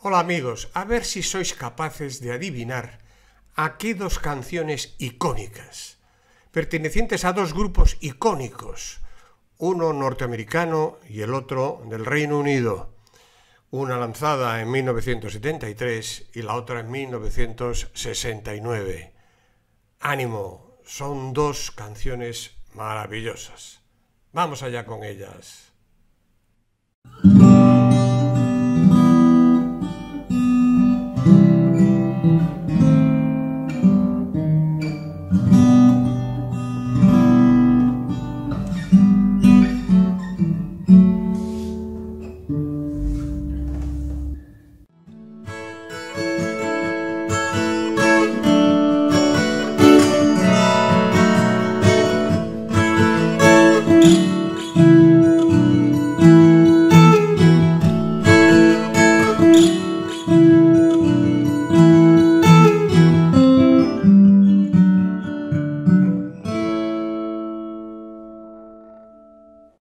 Hola amigos, a ver si sois capaces de adivinar a qué dos canciones icónicas, pertenecientes a dos grupos icónicos, uno norteamericano y el otro del Reino Unido, una lanzada en 1973 y la otra en 1969. Ánimo, son dos canciones maravillosas. Vamos allá con ellas.